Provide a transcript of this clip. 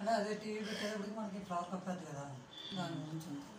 అంటే అదే టీవీ పెట్టేటప్పటికి మనకి ఫ్లవర్ కప్పదు కదా. దాని గురించి